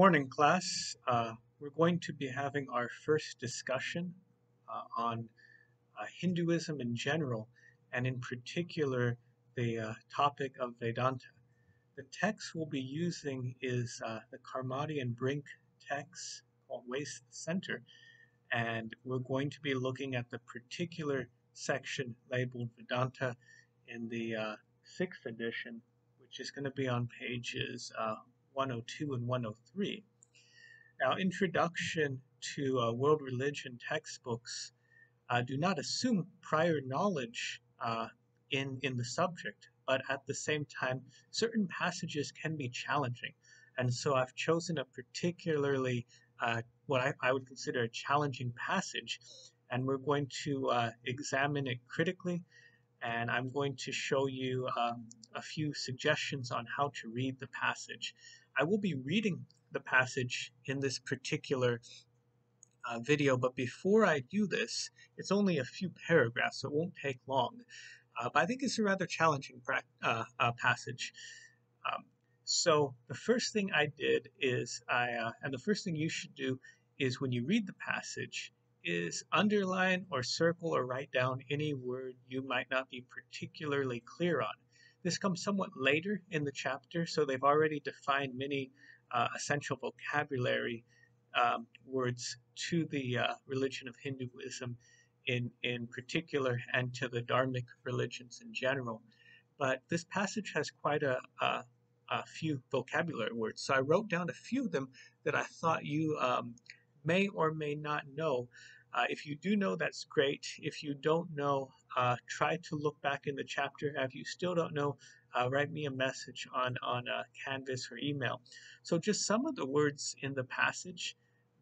morning, class. Uh, we're going to be having our first discussion uh, on uh, Hinduism in general, and in particular, the uh, topic of Vedanta. The text we'll be using is uh, the Carmody and Brink text called Ways to Center, and we're going to be looking at the particular section labeled Vedanta in the uh, sixth edition, which is going to be on pages 102 and 103. Now, introduction to uh, world religion textbooks uh, do not assume prior knowledge uh, in, in the subject, but at the same time, certain passages can be challenging. And so I've chosen a particularly, uh, what I, I, would consider a challenging passage, and we're going to uh, examine it critically and I'm going to show you um, a few suggestions on how to read the passage. I will be reading the passage in this particular uh, video, but before I do this, it's only a few paragraphs, so it won't take long. Uh, but I think it's a rather challenging uh, uh, passage. Um, so the first thing I did is I, uh, and the first thing you should do is when you read the passage, is underline or circle or write down any word you might not be particularly clear on. This comes somewhat later in the chapter, so they've already defined many uh, essential vocabulary um, words to the uh, religion of Hinduism in, in particular and to the Dharmic religions in general. But this passage has quite a, a, a few vocabulary words. So I wrote down a few of them that I thought you um, may or may not know. Uh, if you do know, that's great. If you don't know, uh, try to look back in the chapter. If you still don't know, uh, write me a message on, on uh, Canvas or email. So just some of the words in the passage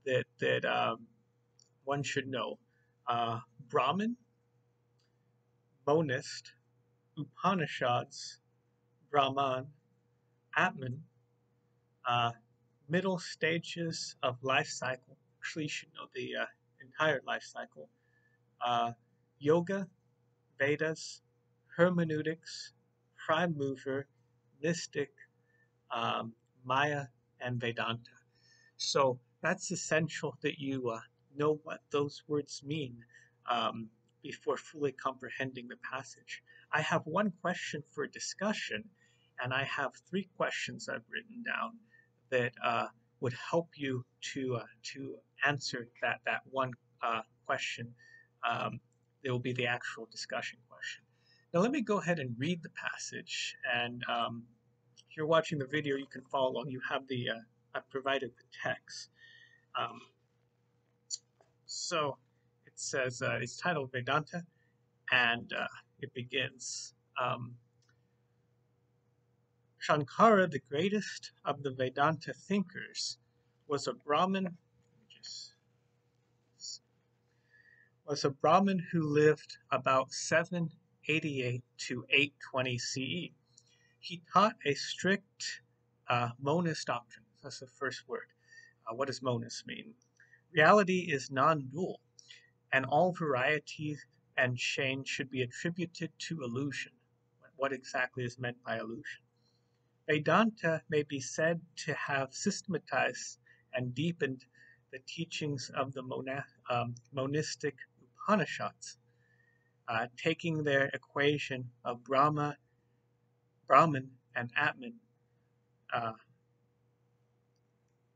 that, that um, one should know. Uh, Brahman, Monist, Upanishads, Brahman, Atman, uh, middle stages of life cycle. Actually, you should know the entire life cycle. Uh, yoga, Vedas, hermeneutics, prime mover, mystic, um, Maya, and Vedanta. So that's essential that you uh, know what those words mean um, before fully comprehending the passage. I have one question for discussion, and I have three questions I've written down that uh, would help you to uh, to answer that that one uh, question. Um, there will be the actual discussion question. Now let me go ahead and read the passage, and um, if you're watching the video, you can follow along. You have the uh, I've provided the text. Um, so it says uh, it's titled Vedanta, and uh, it begins. Um, Shankara, the greatest of the Vedanta thinkers, was a Brahmin. Was a Brahmin who lived about 788 to 820 CE. He taught a strict uh, monist doctrine. That's the first word. Uh, what does monist mean? Reality is non-dual, and all variety and change should be attributed to illusion. What exactly is meant by illusion? Vedanta may be said to have systematized and deepened the teachings of the mona, um, monistic Upanishads, uh, taking their equation of Brahma, Brahman, and Atman uh,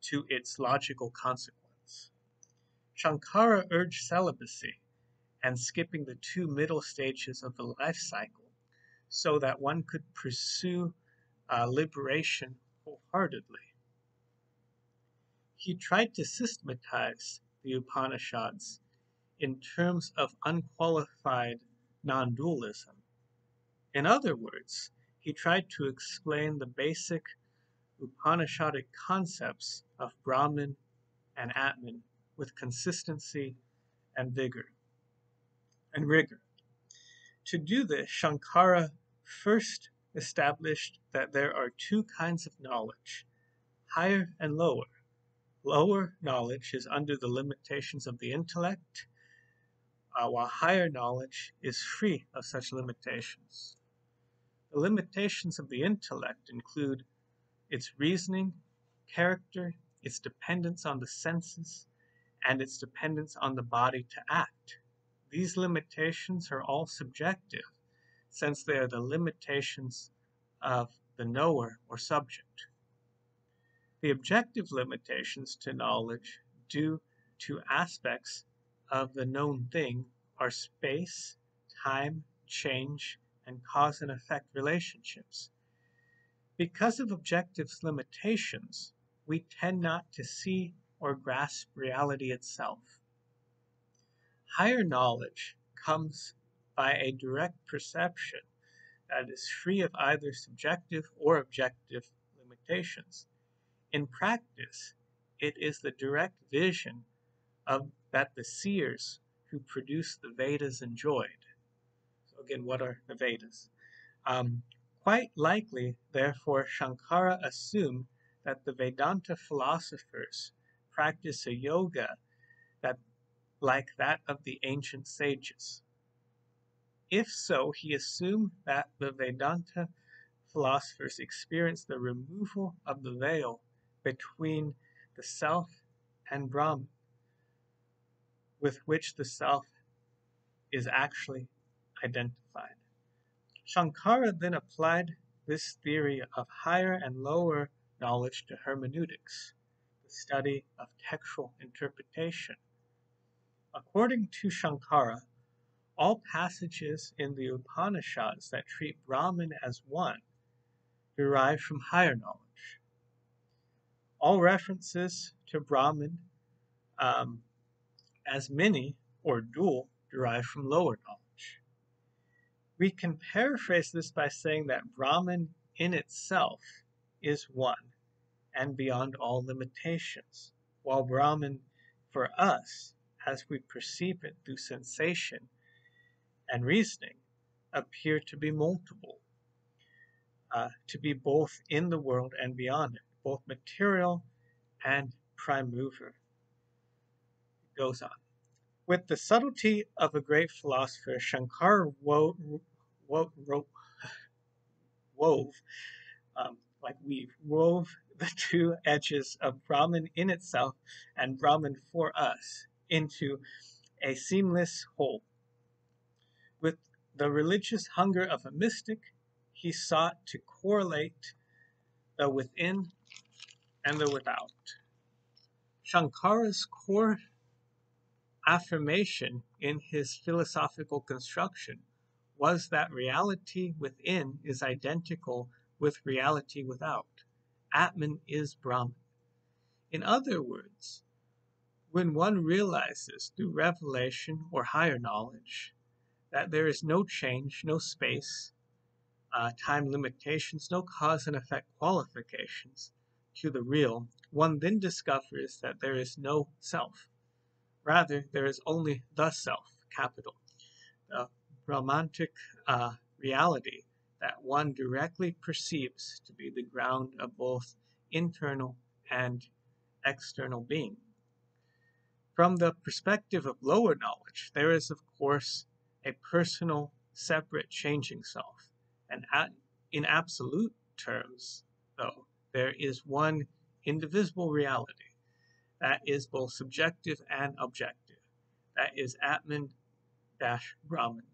to its logical consequence. Shankara urged celibacy and skipping the two middle stages of the life cycle so that one could pursue uh, liberation wholeheartedly. He tried to systematize the Upanishads in terms of unqualified non dualism. In other words, he tried to explain the basic Upanishadic concepts of Brahman and Atman with consistency and vigor and rigor. To do this, Shankara first established that there are two kinds of knowledge higher and lower. Lower knowledge is under the limitations of the intellect, while higher knowledge is free of such limitations. The limitations of the intellect include its reasoning, character, its dependence on the senses, and its dependence on the body to act. These limitations are all subjective, since they are the limitations of the knower or subject. The objective limitations to knowledge due to aspects of the known thing are space, time, change, and cause and effect relationships. Because of objective's limitations, we tend not to see or grasp reality itself. Higher knowledge comes by a direct perception that is free of either subjective or objective limitations. In practice, it is the direct vision of that the seers who produced the Vedas enjoyed. So again, what are the Vedas? Um, quite likely, therefore, Shankara assumed that the Vedanta philosophers practice a yoga that like that of the ancient sages. If so, he assumed that the Vedanta philosophers experienced the removal of the veil between the self and Brahman, with which the self is actually identified. Shankara then applied this theory of higher and lower knowledge to hermeneutics, the study of textual interpretation. According to Shankara, all passages in the Upanishads that treat Brahman as one derive from higher knowledge all references to Brahman um, as many or dual derive from lower knowledge. We can paraphrase this by saying that Brahman in itself is one and beyond all limitations, while Brahman for us, as we perceive it through sensation and reasoning, appear to be multiple, uh, to be both in the world and beyond it both material and prime mover. Goes on. With the subtlety of a great philosopher, Shankar wove, wove, wove um, like weave, wove the two edges of Brahman in itself and Brahman for us into a seamless whole. With the religious hunger of a mystic, he sought to correlate the within and the without. Shankara's core affirmation in his philosophical construction was that reality within is identical with reality without. Atman is Brahman. In other words, when one realizes through revelation or higher knowledge that there is no change, no space, uh, time limitations, no cause and effect qualifications, to the real, one then discovers that there is no self. Rather, there is only the self, capital, the Brahmanic uh, reality that one directly perceives to be the ground of both internal and external being. From the perspective of lower knowledge, there is, of course, a personal, separate, changing self. And in absolute terms, though, there is one indivisible reality that is both subjective and objective. That is Atman Brahman.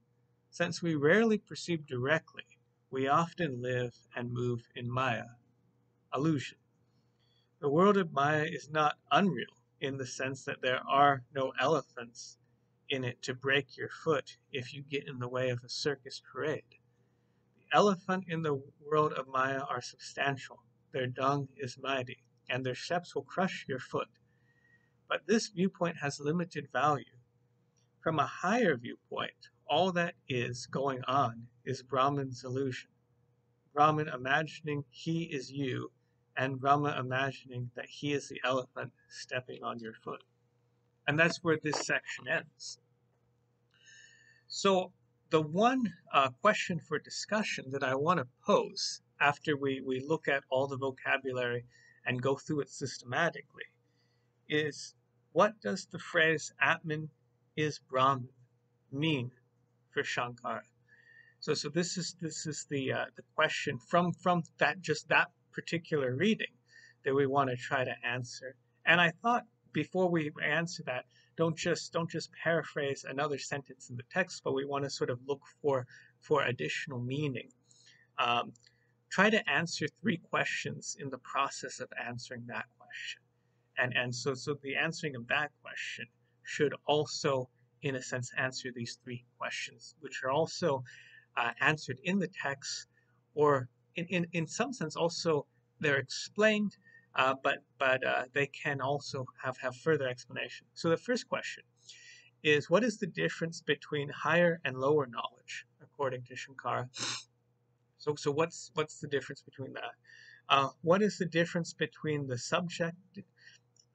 Since we rarely perceive directly, we often live and move in Maya, illusion. The world of Maya is not unreal in the sense that there are no elephants in it to break your foot if you get in the way of a circus parade. The elephant in the world of Maya are substantial, their dung is mighty, and their steps will crush your foot. But this viewpoint has limited value. From a higher viewpoint, all that is going on is Brahman's illusion. Brahman imagining he is you, and Brahma imagining that he is the elephant stepping on your foot. And that's where this section ends. So, the one uh, question for discussion that I want to pose after we, we look at all the vocabulary and go through it systematically is what does the phrase Atman is Brahman mean for Shankara? So, so this is this is the uh, the question from from that just that particular reading. that we want to try to answer. And I thought before we answer that, don't just don't just paraphrase another sentence in the text, but we want to sort of look for for additional meaning. Um, try to answer three questions in the process of answering that question. And and so so the answering of that question should also, in a sense, answer these three questions, which are also uh, answered in the text, or in, in, in some sense also they're explained uh, but but uh, they can also have, have further explanation. So the first question is what is the difference between higher and lower knowledge according to Shankara? So so what's what's the difference between that? Uh, what is the difference between the subject,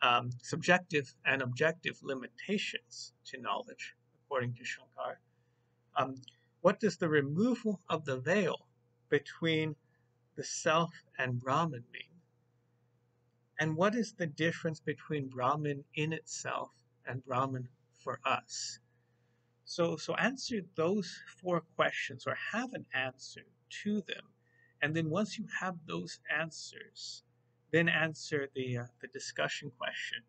um, subjective and objective limitations to knowledge according to Shankar? Um, what does the removal of the veil between the self and Brahman mean? And what is the difference between Brahman in itself and Brahman for us? So, so answer those four questions or have an answer to them. And then once you have those answers, then answer the, uh, the discussion question,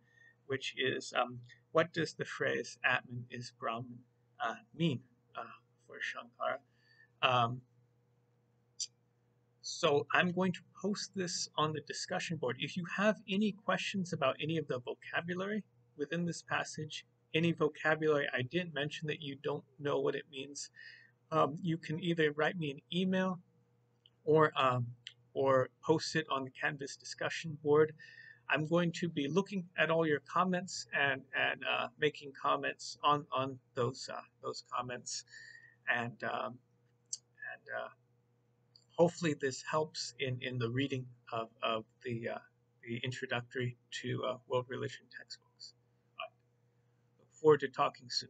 which is um, what does the phrase Atman is Brahman uh, mean uh, for Shankara? Um, so I'm going to post this on the discussion board. If you have any questions about any of the vocabulary within this passage, any vocabulary I didn't mention that you don't know what it means, um, you can either write me an email or um, or post it on the Canvas discussion board. I'm going to be looking at all your comments and and uh, making comments on on those uh, those comments, and um, and uh, hopefully this helps in, in the reading of, of the, uh, the introductory to uh, world religion textbooks. Look forward to talking soon.